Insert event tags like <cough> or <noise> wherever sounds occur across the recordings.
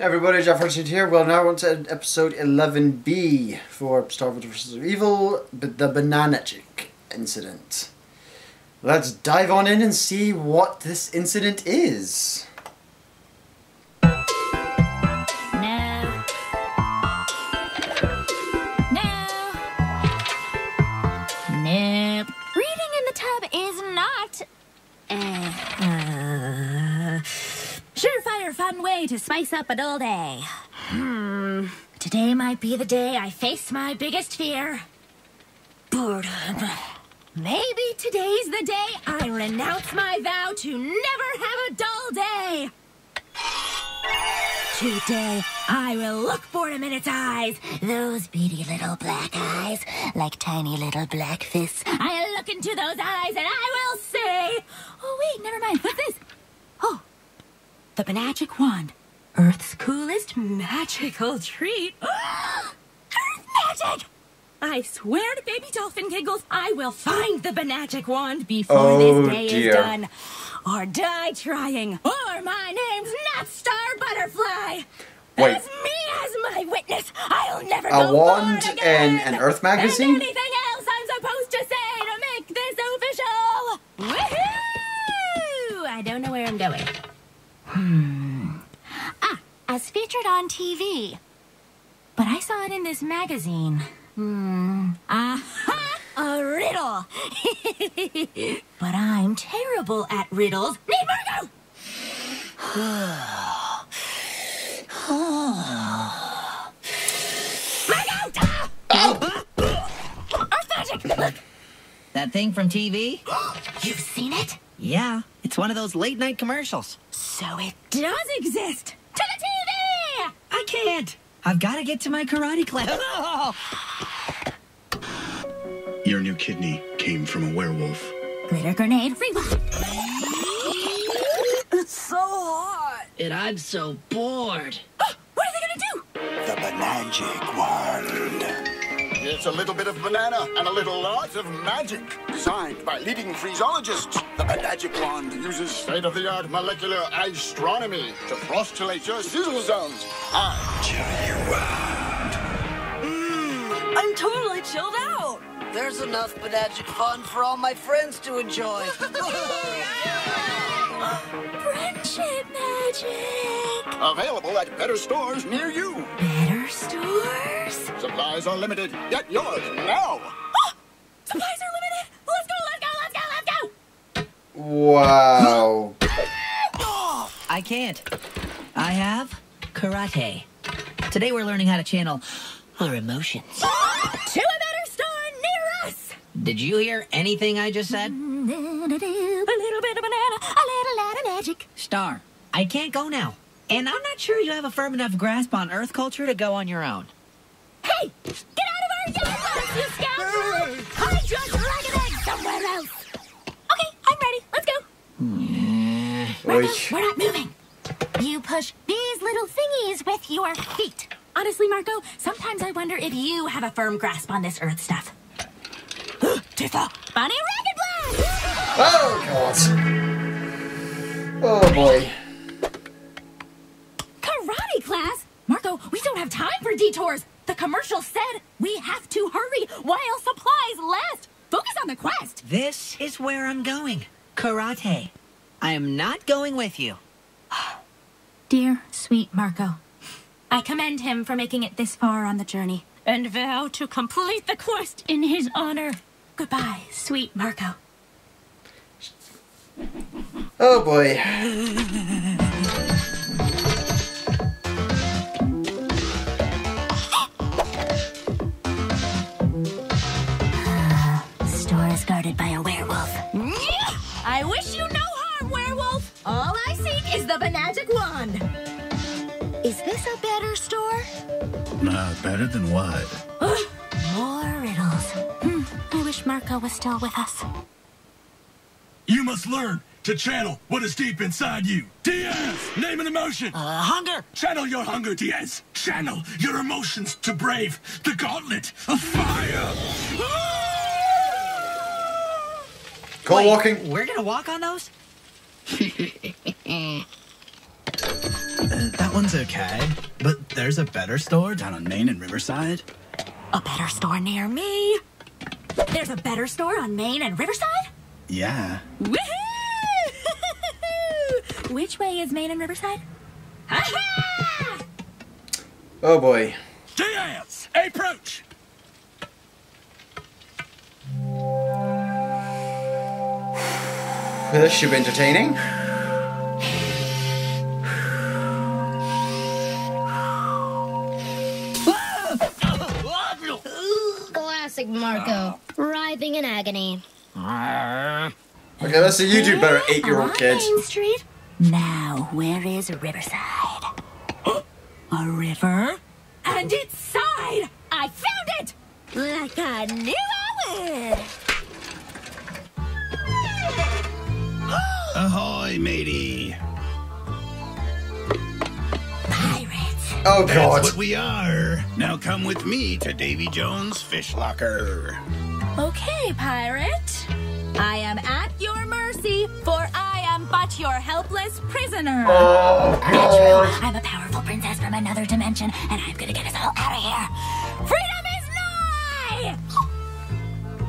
Everybody, Jaffa Archfiend here. Well, now we're on to episode 11B for Star Wars vs. Evil, but the Bananagic incident. Let's dive on in and see what this incident is. No. Hmm. No. Nope. Reading in the tub is not. Uh, uh, surefire fun way to spice up a dull day. Hmm. Today might be the day I face my biggest fear boredom. Maybe today's the day I renounce my vow to never have a dull day. Today, I will look boredom in its eyes. Those beady little black eyes, like tiny little black fists. I'll look into those eyes and I will say, Oh, wait, never mind. What's this? The Banagic wand. Earth's coolest magical treat. <gasps> Earth magic! I swear to baby dolphin giggles, I will find the Banagic wand before Oh, this day dear. is done. Or die trying. Or my name's not Star Butterfly. Wait. As me as my witness, I'll never A go wand again. and an Earth magazine? And anything else I'm supposed to say to make this official. Woohoo! I don't know where I'm going. Hmm. Ah, as featured on TV. But I saw it in this magazine. Hmm. Aha! A riddle! <laughs> but I'm terrible at riddles. Need Marco! Marco! Earth magic! That thing from TV? <gasps> you've seen it? Yeah, it's one of those late night commercials. So it does exist! To the TV! I can't. I've got to get to my karate class. <laughs> Your new kidney came from a werewolf. Glitter grenade, rewind. It's so hot. And I'm so bored. <gasps> What are they gonna do? The Banagic Wand. It's a little bit of banana and a little lot of magic. Designed by leading freezologists, the Banagic Wand uses state-of-the-art molecular astronomy to frostulate your sizzle zones. I chill you out. Mmm, I'm totally chilled out. There's enough Banagic fun for all my friends to enjoy. <laughs> Friendship magic. available at better stores near you. Better stores? Supplies are limited. Get yours now. Ah, Supplies are Wow. I can't. I have karate. Today we're learning how to channel our emotions. To a better store near us. Did you hear anything I just said? A little bit of banana, a little lot of magic. Star, I can't go now. And I'm not sure you have a firm enough grasp on Earth culture to go on your own. Hey, get out of our yard, box, you scoundrel! I just go. Marco, we're not moving. You push these little thingies with your feet. Honestly, Marco, sometimes I wonder if you have a firm grasp on this Earth stuff. <gasps> Tifa! Bunny Rocket Blast! Oh, God. Oh, boy. Karate class? Marco, we don't have time for detours. The commercial said we have to hurry while supplies last. Focus on the quest. This is where I'm going. Karate. I am not going with you. <gasps> Dear, sweet Marco, I commend him for making it this far on the journey and vow to complete the quest in his honor. Goodbye, sweet Marco. Oh, boy. <laughs> I wish you no harm, werewolf. All I seek is the Banagic Wand. Is this a better store? Uh, better than what? <gasps> More riddles. Hmm, I wish Marco was still with us. You must learn to channel what is deep inside you. Diaz, name an emotion. Uh, hunger. Channel your hunger, Diaz. Channel your emotions to brave the gauntlet of fire. Go walking. We're gonna walk on those? <laughs> that one's okay. But there's a better store down on Main and Riverside. A better store near me. There's a better store on Main and Riverside? Yeah. Woohoo! <laughs> Which way is Main and Riverside? Ha-ha! Oh boy. Diaz, approach. This should be entertaining. Classic Marco. Writhing in agony. Okay, let's see you do better, eight-year-old On kid. Main Street. Now, where is Riverside? <gasps> A river? And its side! I found it! Like I knew I would! Ahoy, matey. Pirates! Oh That's god. what we are. Now come with me to Davy Jones' fish locker. Okay, pirate. I am at your mercy, for I am but your helpless prisoner. Oh Not true. god. I'm a powerful princess from another dimension, and I'm gonna get us all out of here. Freedom is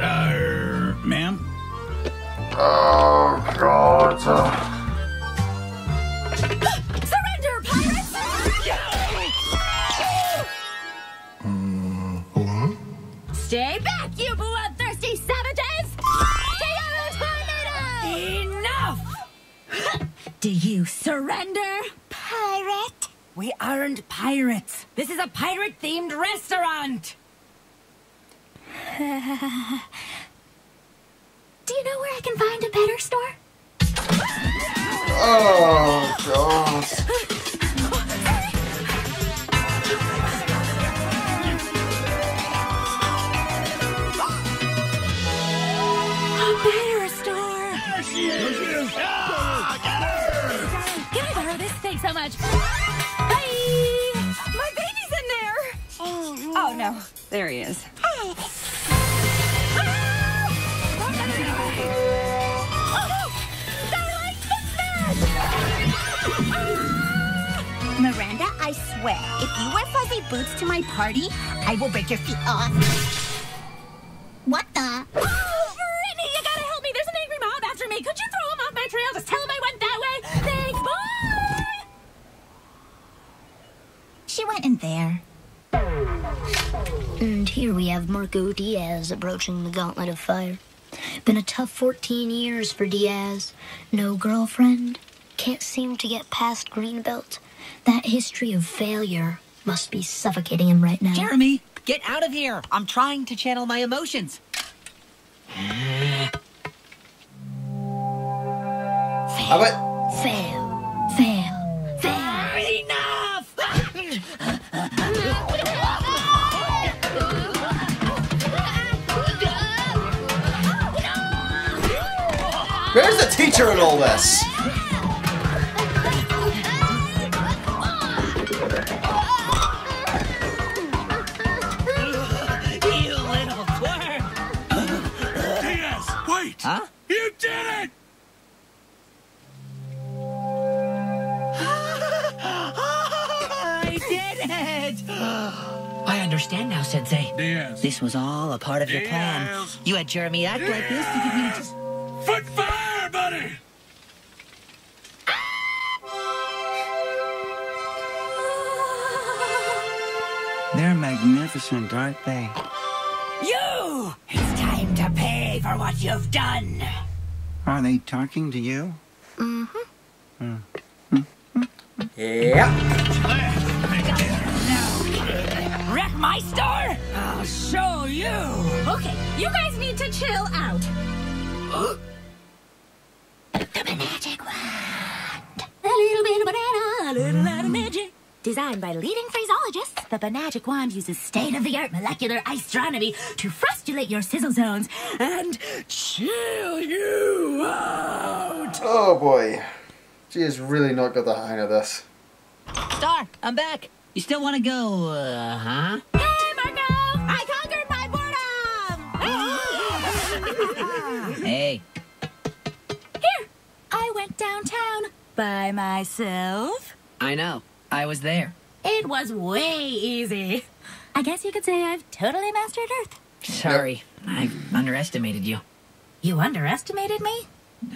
nigh! Uh, ma'am? Oh god. We aren't pirates. This is a pirate themed restaurant. <laughs> Do you know where I can find a better store? Oh god. Thanks so much. Bye! My baby's in there. Oh, oh no, there he is. <gasps> Oh, Miranda, I swear, if you wear fuzzy boots to my party, I will break your feet off. What the? Brittany, you gotta help me. There's an angry mob after me. Could you throw him off my trail? Just tell him I went that way. Thanks. Bye! She went in there. And here we have Marco Diaz approaching the gauntlet of fire. Been a tough 14 years for Diaz. No girlfriend. Can't seem to get past Greenbelt. That history of failure must be suffocating him right now. Jeremy, get out of here. I'm trying to channel my emotions. How about Fail. Where's the teacher in all this? you little twerp! Diaz, wait. Huh? You did it. I did it! I understand now, Sensei. Diaz. This was all a part of your plan. Diaz. You had Jeremy act like this to get me to just... Foot magnificent, aren't they? You! It's time to pay for what you've done. Are they talking to you? Mm hmm. mm-hmm Yeah. Wreck my store? I'll show you. Okay, you guys need to chill out. the Banagic wand. A little bit of banana, a little lot of magic. Designed by leading freezologists, the Banagic Wand uses state-of-the-art molecular astronomy to frostulate your sizzle zones and chill you out. Oh boy. She has really not got the hang of this. Star, I'm back. You still want to go, uh, huh? Hey, Marco! I conquered my boredom! <laughs> Hey, Here, I went downtown by myself. I know. I was there. It was way easy. I guess you could say I've totally mastered Earth. Sorry, I underestimated you. You underestimated me?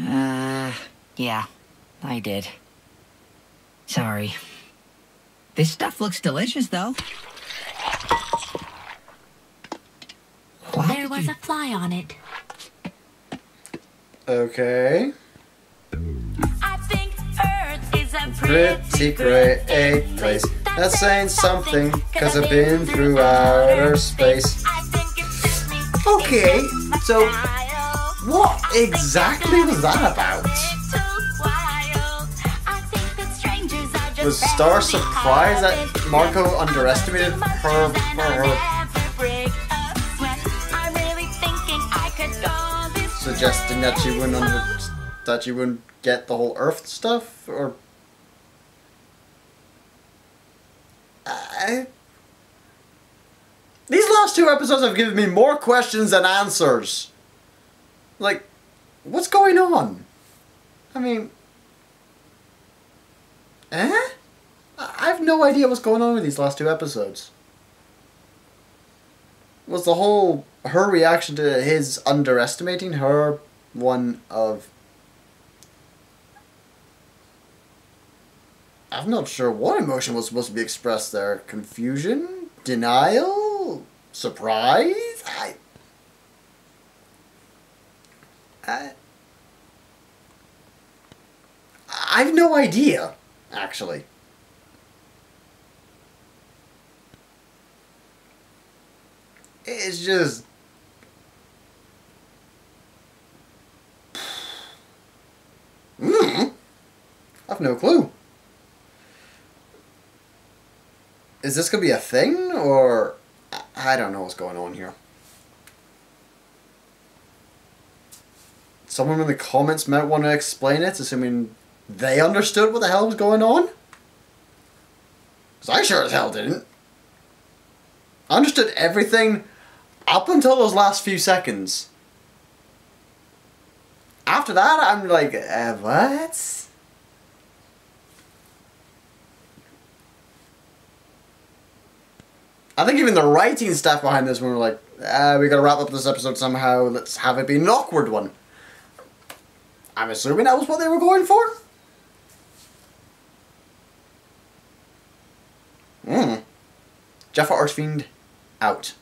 Uh, yeah, I did. Sorry. This stuff looks delicious, though. There was a fly on it. Okay. Pretty great place. That's saying something, cause I've been through outer space. Okay, so what exactly was that about? Was Star surprised that Marco underestimated her for her suggesting that she wouldn't that she wouldn't get the whole Earth stuff, or I, these last two episodes have given me more questions than answers. Like, what's going on? I mean, eh? I have no idea what's going on with these last two episodes. Was the whole her reaction to his underestimating her one of I'm not sure what emotion was supposed to be expressed there. Confusion? Denial? Surprise? I I I've no idea, actually. It's just <sighs> Mm. I've no clue. Is this gonna be a thing or I don't know what's going on here. Someone in the comments might want to explain it, assuming they understood what the hell was going on. Because I sure as hell didn't. I understood everything up until those last few seconds. After that, I'm like, uh, what? I think even the writing staff behind this one were like, uh, we gotta wrap up this episode somehow, let's have it be an awkward one. I'm assuming that was what they were going for? Hmm. Jaffa Archfiend, out.